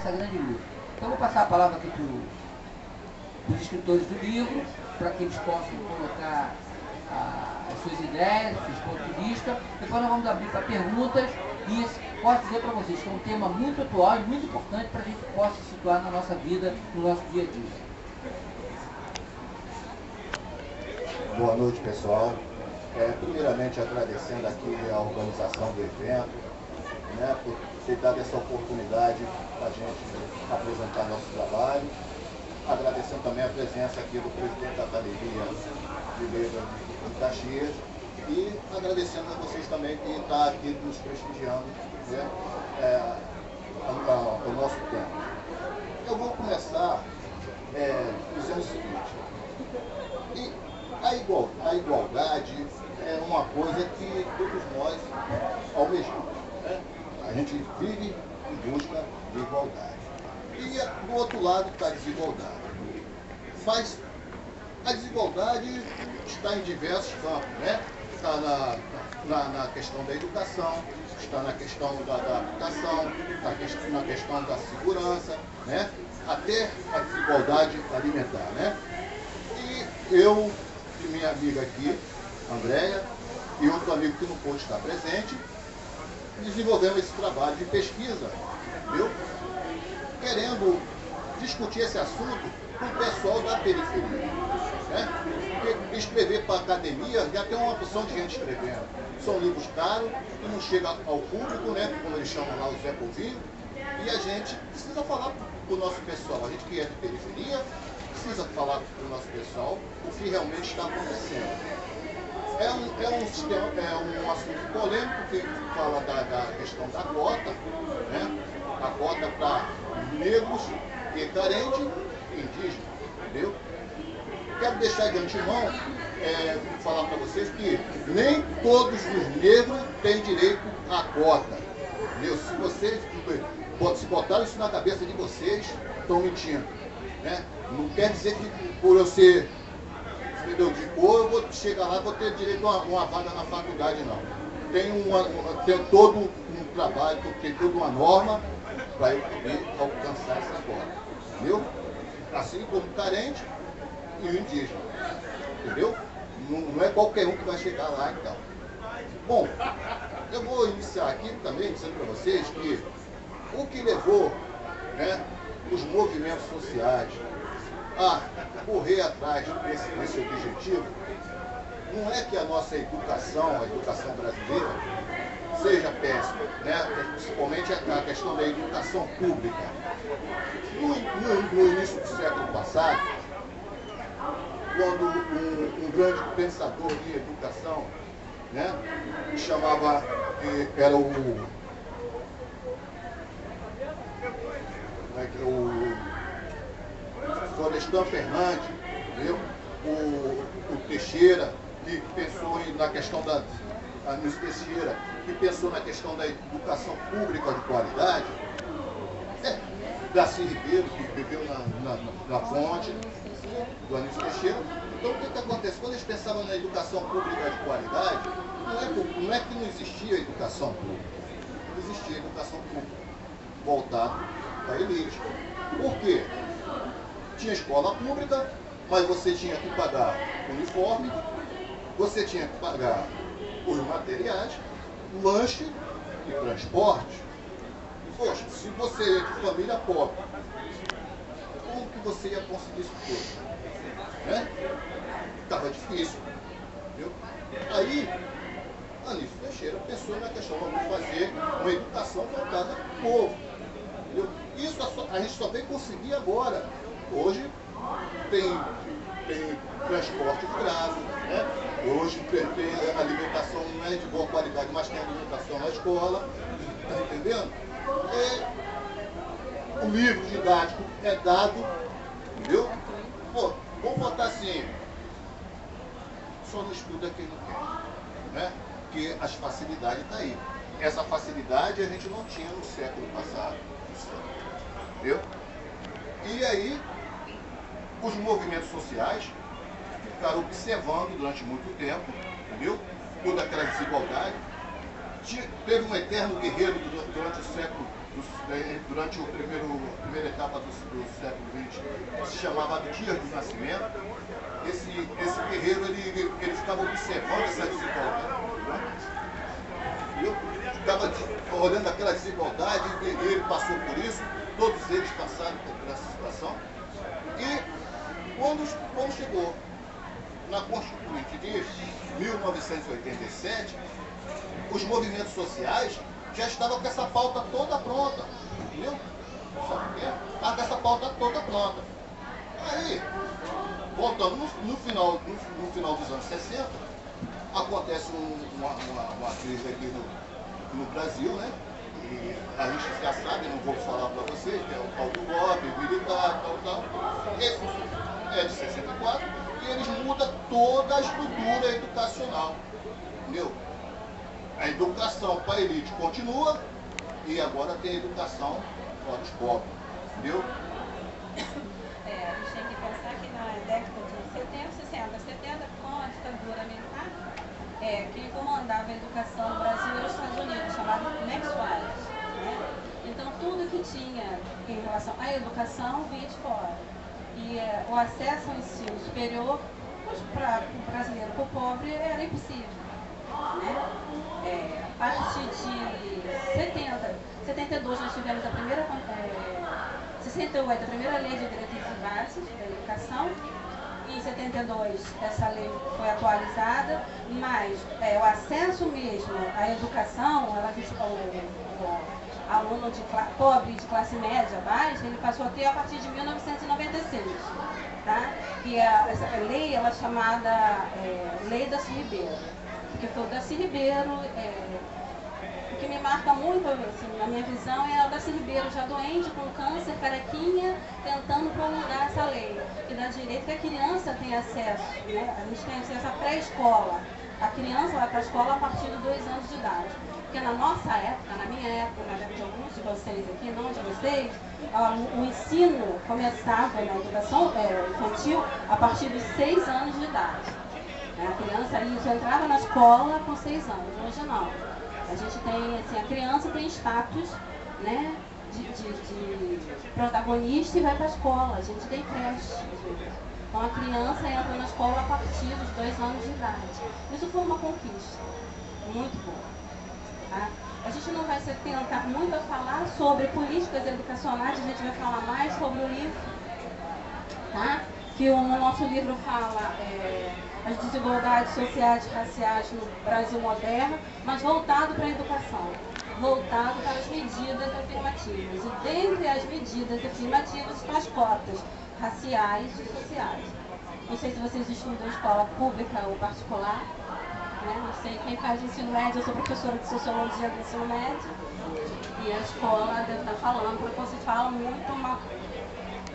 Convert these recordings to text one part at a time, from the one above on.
essa grande luta. Então vou passar a palavra aqui para os escritores do livro, para que eles possam colocar ah, as suas ideias, os seus pontos de vista. Depois nós vamos abrir para perguntas e posso dizer para vocês que é um tema muito atual e muito importante para a gente possa situar na nossa vida, no nosso dia a dia. Boa noite, pessoal. É, primeiramente, agradecendo aqui a organização do evento, né, por ter dado essa oportunidade para a gente apresentar nosso trabalho. Agradecendo também a presença aqui do presidente da Academia de Letras de Caxias e agradecendo a vocês também que está aqui nos prestigiando né, é, o nosso tempo. Eu vou começar é, dizendo o seguinte, a, igual, a igualdade é uma coisa que todos nós almejamos. Né? A gente vive em busca de igualdade. E do outro lado está a desigualdade. Faz, a desigualdade está em diversos campos, né? Está na, na, na questão da educação, está na questão da, da habitação, questão, na questão da segurança, né? até a desigualdade alimentar. Né? E eu e minha amiga aqui, Andréia, e outro amigo que não pôde estar presente, desenvolvemos esse trabalho de pesquisa, viu? querendo discutir esse assunto com o pessoal da periferia. Né? Porque escrever para a academia já tem uma opção de gente escrevendo. São livros caros, que não chega ao público, né? como eles chamam lá, o Zé Povinho, e a gente precisa falar para o nosso pessoal, a gente que é de periferia, precisa falar para o nosso pessoal o que realmente está acontecendo. É um, é um, sistema, é um assunto polêmico que fala da, da questão da cota, né? a cota para negros e carentes e indígenas, entendeu? Quero deixar de antemão é, falar para vocês que nem todos os negros têm direito à cota. Entendeu? Se vocês se botaram isso na cabeça de vocês, estão mentindo. Né? Não quer dizer que por eu ser entendeu, de cor, eu vou chegar lá e vou ter direito a uma, uma vaga na faculdade, não. Tem, uma, tem todo um trabalho, tem toda uma norma para eu poder alcançar essa cota. Entendeu? Assim como o carente e o indígena. Entendeu? Não, não, é qualquer um que vai chegar lá e tal. Bom, eu vou iniciar aqui também dizendo para vocês que o que levou né, os movimentos sociais a correr atrás desse, desse objetivo não é que a nossa educação, a educação brasileira, seja péssima, né? principalmente a questão da educação pública. No, no, no início do século passado, quando um, um, grande pensador de educação, né, chamava, era o, é o Florestan Fernandes? O, o Teixeira, que pensou na questão da. A Teixeira, que pensou na questão da educação pública de qualidade. É, Darcy Ribeiro, que viveu na, na, na fonte, do Anísio Teixeira. Então o que, que acontece? Quando eles pensavam na educação pública de qualidade, não é, não é que não existia educação pública. Existia educação pública voltada para a elite. Por quê? Tinha escola pública, mas você tinha que pagar uniforme, você tinha que pagar os materiais, lanche e transporte. Poxa, se você é de família pobre, como que você ia conseguir isso tudo? Né? Estava difícil. Viu? Aí, Anísio Teixeira pensou na questão de fazer uma educação voltada para o povo. Entendeu? Isso a gente só vem conseguir agora. Hoje tem, tem transporte graça, né? hoje tem, alimentação não é de boa qualidade, mas tem alimentação na escola. Está entendendo? E o livro didático é dado, entendeu? Pô, vamos botar assim, só não estuda quem não quer, né? Porque as facilidades estão tá aí. Essa facilidade a gente não tinha no século passado. Entendeu? E aí, os movimentos sociais ficaram observando durante muito tempo, entendeu? Toda aquela desigualdade teve um eterno guerreiro durante o século durante o primeiro, a primeira etapa do, do século XX, se chamava Dias do Nascimento, esse, esse guerreiro ele, ele ficava observando essa desigualdade. Eu ficava olhando aquela desigualdade, ele passou por isso, todos eles passaram por essa situação. E quando, quando chegou na Constituinte de 1987, os movimentos sociais já estavam com essa pauta toda pronta. Entendeu? Sabe quê? Estava com essa pauta toda pronta. Aí, voltando no, no final, no, no, final dos anos 60, acontece um, uma, uma, uma, crise aqui no, no Brasil, né? E a gente já sabe, não vou falar para vocês, que é o tal do golpe, militar, tal, tal. E, é de 64, e eles mudam toda a estrutura educacional. Entendeu? A educação para a elite continua e agora tem educação para os pobres. Entendeu? É, a gente tem que pensar que na década de 70, 60, 70, com a ditadura militar, é, quem comandava a educação no Brasil era os Estados Unidos, chamado Maxwell. Né? Então tudo que tinha em relação à educação vinha de fora. E é, o acesso ao ensino superior para o brasileiro, para o pobre, era impossível. Né? É, a partir de 70, 72 nós tivemos a primeira, é, 68, a primeira lei de diretrizes básicas da educação. Em 72 essa lei foi atualizada, mas é, o acesso mesmo à educação, ela, o aluno de pobre de classe média baixa, ele passou a ter a partir de 1996. Tá? E a, essa lei ela é chamada é, Lei da Ribeiro porque foi o Darcy Ribeiro. É, o que me marca muito, assim, na minha visão, é o Darcy Ribeiro já doente, com câncer, carequinha, tentando prolongar essa lei, que dá direito que a criança tem acesso, né? a gente tem acesso à pré-escola. A criança vai para a escola a partir de dois anos de idade. Porque na nossa época, na minha época, na época de alguns de vocês aqui, não de vocês, o ensino começava na educação é, infantil a partir dos seis anos de idade. A criança isso entrava na escola com seis anos, hoje não. A gente tem, assim, a criança tem status, né, de, de, de protagonista e vai para a escola. A gente tem creche. Então a criança entra na escola a partir dos dois anos de idade. Isso foi uma conquista muito boa. Tá? A gente não vai se tentar muito a falar sobre políticas educacionais, a gente vai falar mais sobre o livro, tá? que o nosso livro fala é, as desigualdades sociais e raciais no Brasil moderno, mas voltado para a educação, voltado para as medidas afirmativas. E dentre as medidas afirmativas estão as cotas raciais e sociais. Não sei se vocês estudam escola pública ou particular, né? não sei quem faz ensino médio, eu sou professora de sociologia do ensino médio, e a escola deve estar falando, porque você fala muito uma,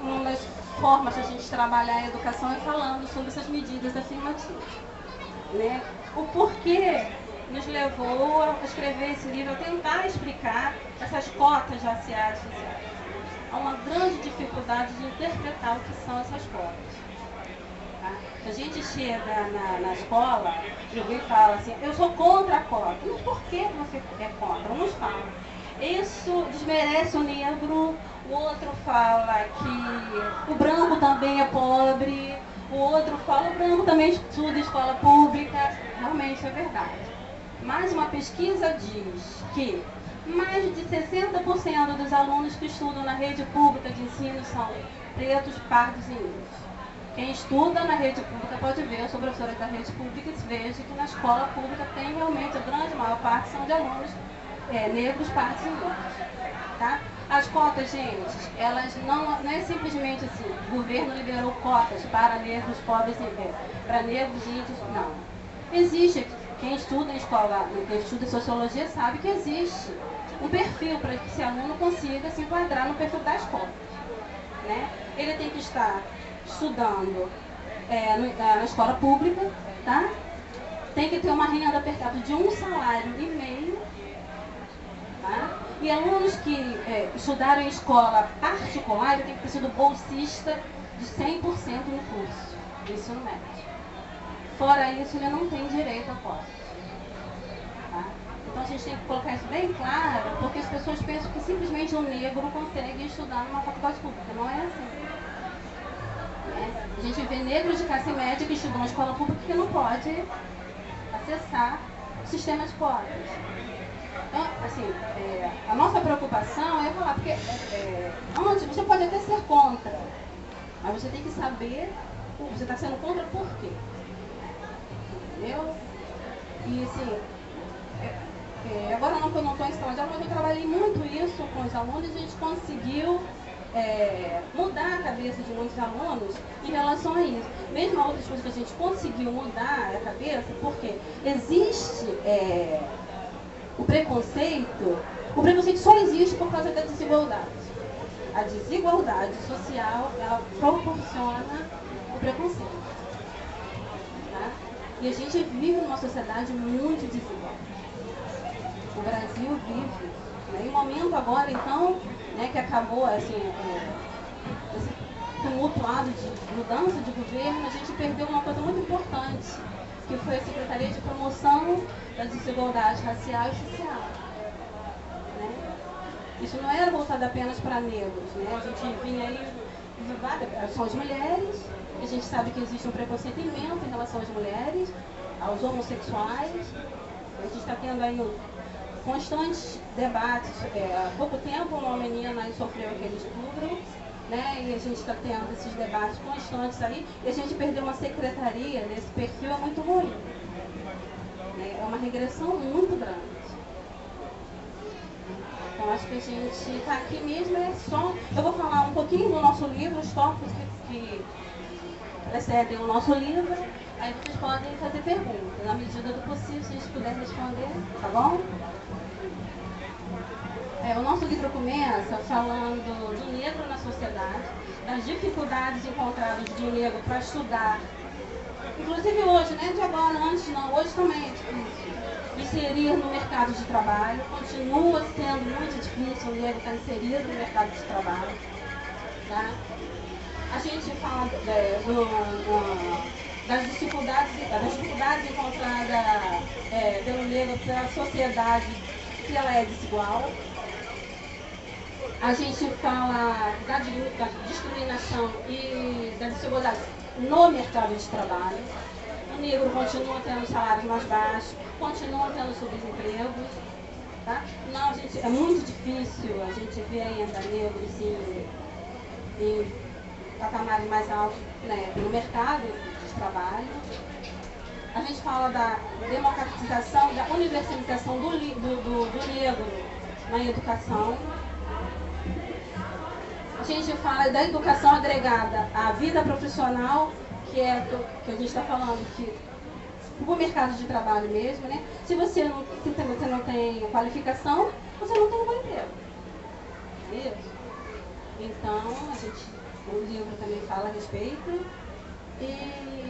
uma das formas de a gente trabalhar a educação é falando sobre essas medidas afirmativas. Né? O porquê nos levou a escrever esse livro, a tentar explicar essas cotas raciais sociais. Há uma grande dificuldade de interpretar o que são essas cotas. Tá? A gente chega na, na escola e alguém fala assim, eu sou contra a cota. Mas por que você é contra? Uns falam, isso desmerece o negro, o outro fala que o branco também é pobre, o outro fala o branco também estuda escola pública. Realmente é verdade. Mas uma pesquisa diz que mais de 60% dos alunos que estudam na rede pública de ensino são pretos, pardos e negros. Quem estuda na rede pública pode ver, eu sou professora da rede pública e vejo que na escola pública tem realmente, a grande maior parte são de alunos é, negros, pardos e negros. Tá? As cotas, gente, elas não, não é simplesmente assim, o governo liberou cotas para negros, pobres e para negros, índios, não. Existe, quem estuda em escola, quem estuda sociologia sabe que existe um perfil para que esse aluno consiga se enquadrar no perfil das cotas. Né? Ele tem que estar estudando é, no, é, na escola pública, tá? tem que ter uma renda per capita de um salário e meio, tá? E alunos que é, estudaram em escola particular, ele tem que ter sido bolsista de 100% no curso de ensino médio. Fora isso, ele não tem direito a cota. Então a gente tem que colocar isso bem claro, porque as pessoas pensam que simplesmente um negro consegue estudar numa faculdade pública. Não é assim. Né? A gente vê negros de classe média que estudam na escola pública que não pode acessar o sistema de cotas. Então, assim, é, a nossa preocupação é falar, porque é, é, você pode até ser contra, mas você tem que saber, você está sendo contra por quê? Entendeu? E assim, é, agora não que eu não estou em sala de aula, mas eu trabalhei muito isso com os alunos e a gente conseguiu é, mudar a cabeça de muitos alunos em relação a isso. Mesmo outras coisas que a gente conseguiu mudar a cabeça, porque existe é, o preconceito, o preconceito só existe por causa da desigualdade. A desigualdade social, ela proporciona o preconceito. Tá? E a gente vive numa sociedade muito desigual. O Brasil vive. Né? E o momento agora, então, né, que acabou assim, é, esse tumultuado de mudança de governo, a gente perdeu uma coisa muito importante, que foi a Secretaria de Promoção da Desigualdade Racial e Social. Né? Isso não era voltado apenas para negros, né? a gente vinha aí, são as mulheres, a gente sabe que existe um preconceito imenso em relação às mulheres, aos homossexuais, a gente está tendo aí um, constantes debates. É, há pouco tempo uma menina sofreu aquele estupro, né? E a gente está tendo esses debates constantes aí, e a gente perdeu uma secretaria nesse perfil é muito ruim. Né? É uma regressão muito grande. Então acho que a gente está aqui mesmo é só. Eu vou falar um pouquinho do nosso livro, os tópicos que, que precedem o nosso livro. Aí vocês podem fazer perguntas. Na medida do possível, se a gente puder responder, tá bom? É, o nosso livro começa falando do negro na sociedade, das dificuldades encontradas de um negro para estudar. Inclusive hoje, né? De agora, antes não, hoje também é difícil. Inserir no mercado de trabalho, continua sendo muito difícil o negro estar inserido no mercado de trabalho. Tá? A gente fala é, do, do, das dificuldades, das dificuldades encontradas é, pelo negro pela sociedade que ela é desigual. A gente fala da, discriminação e da desigualdade no mercado de trabalho. O negro continua tendo salários mais baixos, continua tendo subempregos. Tá? Não, gente, é muito difícil a gente ver ainda negros em, em patamares mais altos né, no mercado trabalho. A gente fala da democratização, da universalização do, do, do, do negro na educação. A gente fala da educação agregada à vida profissional, que é o que a gente está falando, que o mercado de trabalho mesmo, né? Se você não, se você não tem qualificação, você não tem um bom emprego. É? Então, a gente, o livro também fala a respeito. E,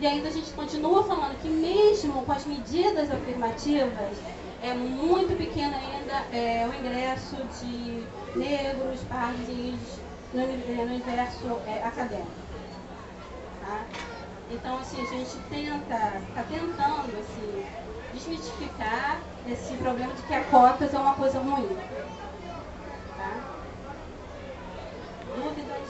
e ainda a gente continua falando que mesmo com as medidas afirmativas, é muito pequeno ainda é, o ingresso de negros, pardos no, no universo é, acadêmico. Tá? Então, assim, a gente tenta, está tentando assim, desmistificar esse problema de que a cotas é uma coisa ruim. Tá? Dúvidas?